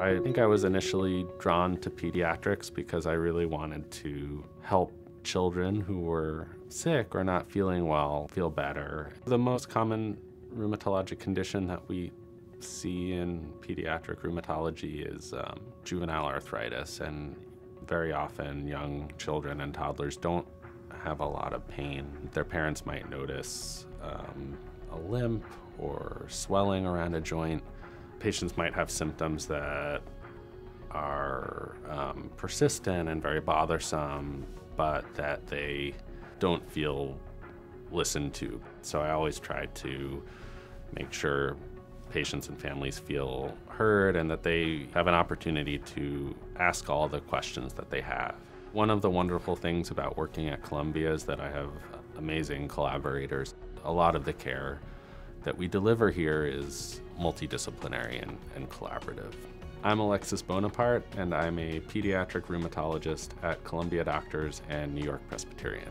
I think I was initially drawn to pediatrics because I really wanted to help children who were sick or not feeling well feel better. The most common rheumatologic condition that we see in pediatric rheumatology is um, juvenile arthritis, and very often young children and toddlers don't have a lot of pain. Their parents might notice um, a limp or swelling around a joint. Patients might have symptoms that are um, persistent and very bothersome, but that they don't feel listened to. So I always try to make sure patients and families feel heard and that they have an opportunity to ask all the questions that they have. One of the wonderful things about working at Columbia is that I have amazing collaborators. A lot of the care that we deliver here is multidisciplinary and, and collaborative. I'm Alexis Boneparth, and I'm a pediatric rheumatologist at Columbia Doctors and New York Presbyterian.